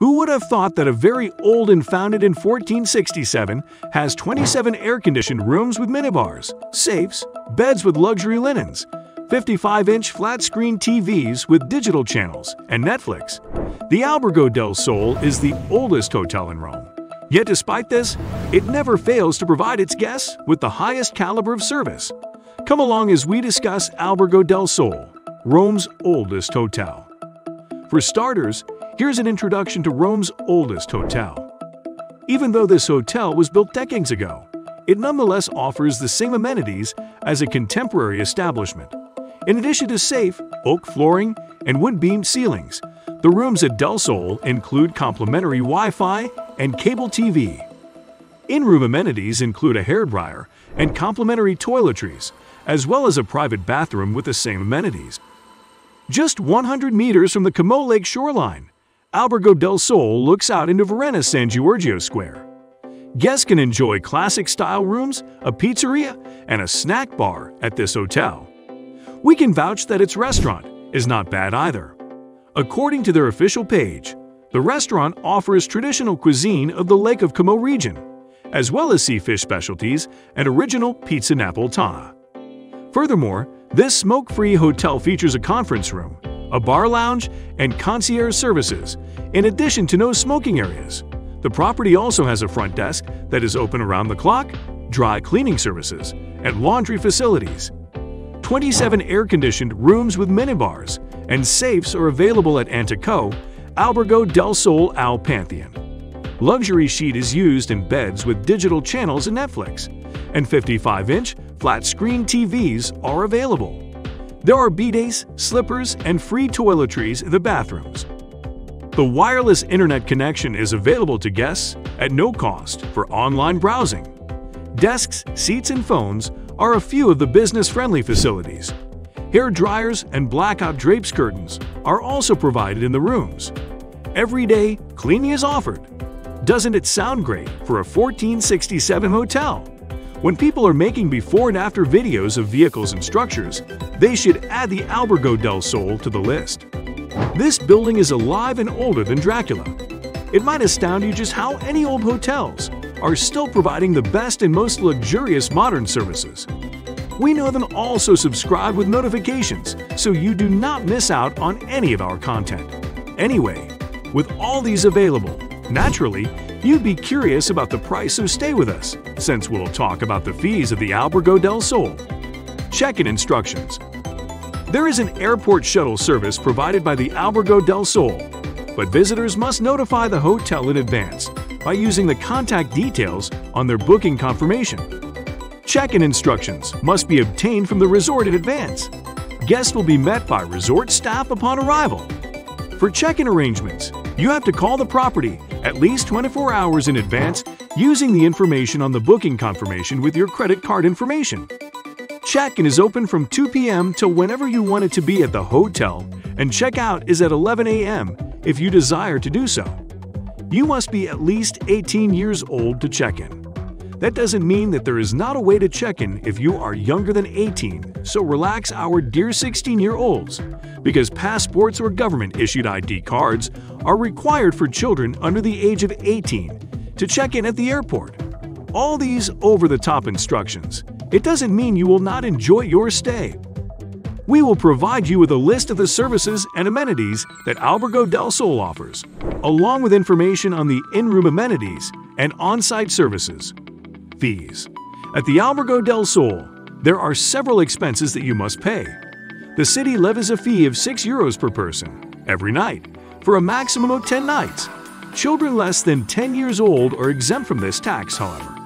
Who would have thought that a very old and founded in 1467 has 27 air-conditioned rooms with minibars, safes, beds with luxury linens, 55-inch flat-screen TVs with digital channels, and Netflix? The Albergo del Sole is the oldest hotel in Rome. Yet despite this, it never fails to provide its guests with the highest caliber of service. Come along as we discuss Albergo del Sole, Rome's oldest hotel. For starters, Here's an introduction to Rome's oldest hotel. Even though this hotel was built decades ago, it nonetheless offers the same amenities as a contemporary establishment. In addition to safe, oak flooring, and wood-beamed ceilings, the rooms at Del Sole include complimentary Wi-Fi and cable TV. In-room amenities include a hairdryer and complimentary toiletries, as well as a private bathroom with the same amenities. Just 100 meters from the Como Lake shoreline, Albergo del Sole looks out into Varenna's San Giorgio Square. Guests can enjoy classic-style rooms, a pizzeria, and a snack bar at this hotel. We can vouch that its restaurant is not bad either. According to their official page, the restaurant offers traditional cuisine of the Lake of Como region, as well as sea fish specialties and original pizza napolitana. Furthermore, this smoke-free hotel features a conference room, a bar lounge, and concierge services, in addition to no smoking areas. The property also has a front desk that is open around the clock, dry cleaning services, and laundry facilities. 27 air-conditioned rooms with minibars and safes are available at Antico, Albergo del Sole al Pantheon. Luxury sheet is used in beds with digital channels and Netflix, and 55-inch flat-screen TVs are available. There are bidets, slippers, and free toiletries in the bathrooms. The wireless internet connection is available to guests at no cost for online browsing. Desks, seats, and phones are a few of the business-friendly facilities. Hair dryers and blackout drapes curtains are also provided in the rooms. Every day, cleaning is offered. Doesn't it sound great for a 1467 hotel? When people are making before and after videos of vehicles and structures, they should add the Albergo del Sole to the list. This building is alive and older than Dracula. It might astound you just how any old hotels are still providing the best and most luxurious modern services. We know them also subscribe with notifications so you do not miss out on any of our content. Anyway, with all these available, naturally, You'd be curious about the price, so stay with us, since we'll talk about the fees of the Albergo del Sole. Check-in instructions. There is an airport shuttle service provided by the Albergo del Sole, but visitors must notify the hotel in advance by using the contact details on their booking confirmation. Check-in instructions must be obtained from the resort in advance. Guests will be met by resort staff upon arrival. For check-in arrangements, you have to call the property at least 24 hours in advance using the information on the booking confirmation with your credit card information. Check-in is open from 2 p.m. to whenever you want it to be at the hotel, and check-out is at 11 a.m. if you desire to do so. You must be at least 18 years old to check in. That doesn't mean that there is not a way to check in if you are younger than 18, so relax our dear 16-year-olds, because passports or government-issued ID cards are required for children under the age of 18 to check in at the airport. All these over-the-top instructions, it doesn't mean you will not enjoy your stay. We will provide you with a list of the services and amenities that Albergo del Sole offers, along with information on the in-room amenities and on-site services fees. At the Albergo del Sole, there are several expenses that you must pay. The city levies a fee of 6 euros per person, every night, for a maximum of 10 nights. Children less than 10 years old are exempt from this tax, however.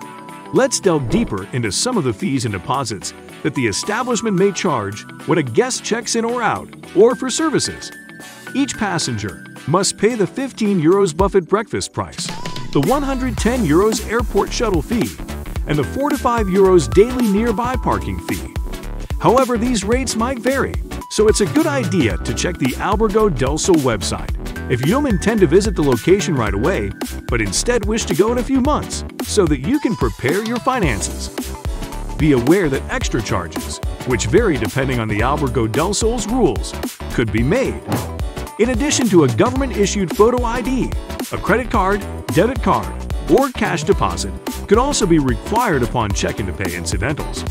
Let's delve deeper into some of the fees and deposits that the establishment may charge when a guest checks in or out, or for services. Each passenger must pay the 15 euros buffet breakfast price, the 110 euros airport shuttle fee, and the 4 to 5 euros daily nearby parking fee. However, these rates might vary, so it's a good idea to check the Albergo del Sole website if you don't intend to visit the location right away, but instead wish to go in a few months so that you can prepare your finances. Be aware that extra charges, which vary depending on the Albergo del Sole's rules, could be made. In addition to a government-issued photo ID, A credit card, debit card, or cash deposit could also be required upon check-in to pay incidentals.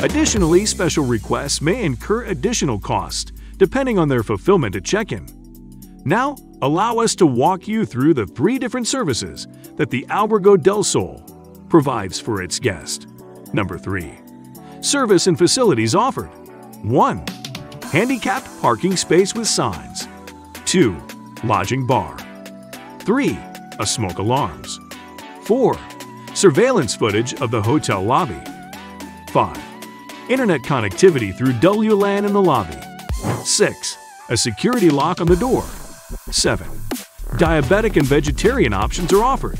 Additionally, special requests may incur additional costs depending on their fulfillment at check-in. Now, allow us to walk you through the three different services that the Albergo del Sole provides for its guest. Number 3. Service and facilities offered. 1. Handicapped parking space with signs. 2. Lodging bar. 3. A smoke alarms. 4. Surveillance footage of the hotel lobby. 5. Internet connectivity through WLAN in the lobby. 6. A security lock on the door. 7. Diabetic and vegetarian options are offered.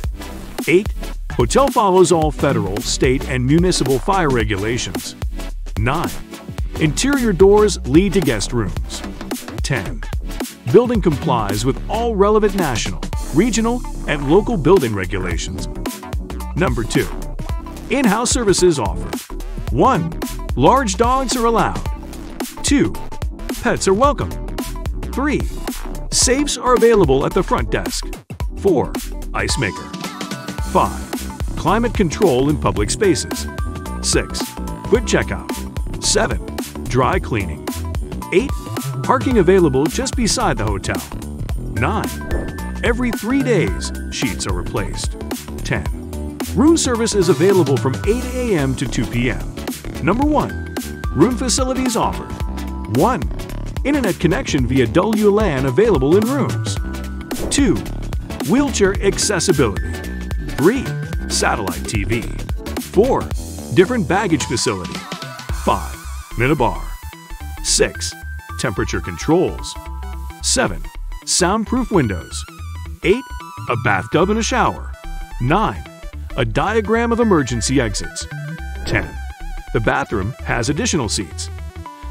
8. Hotel follows all federal, state, and municipal fire regulations. 9. Interior doors lead to guest rooms. 10. Building complies with all relevant national, regional, and local building regulations. Number 2. In-house services offered. 1. Large dogs are allowed. 2. Pets are welcome. 3. Safes are available at the front desk. 4. Ice maker. 5. Climate control in public spaces. 6. Quick checkout. 7. Dry cleaning. 8. Parking available just beside the hotel. 9. Every three days, sheets are replaced. 10. Room service is available from 8 a.m. to 2 p.m. Number 1. Room facilities offered. 1. Internet connection via WLAN available in rooms. 2. Wheelchair accessibility. 3. Satellite TV. 4. Different baggage facility. 5. Minibar. 6. Temperature controls. 7. Soundproof windows. 8. A bathtub and a shower. 9. A diagram of emergency exits. 10. The bathroom has additional seats.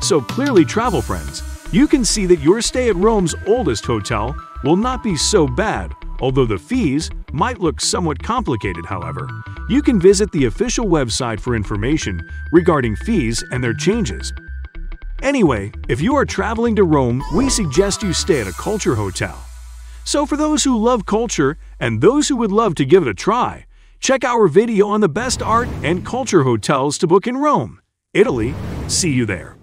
So clearly, travel friends, you can see that your stay at Rome's oldest hotel will not be so bad, although the fees might look somewhat complicated, however. You can visit the official website for information regarding fees and their changes. Anyway, if you are traveling to Rome, we suggest you stay at a culture hotel. So for those who love culture and those who would love to give it a try, check our video on the best art and culture hotels to book in Rome, Italy. See you there.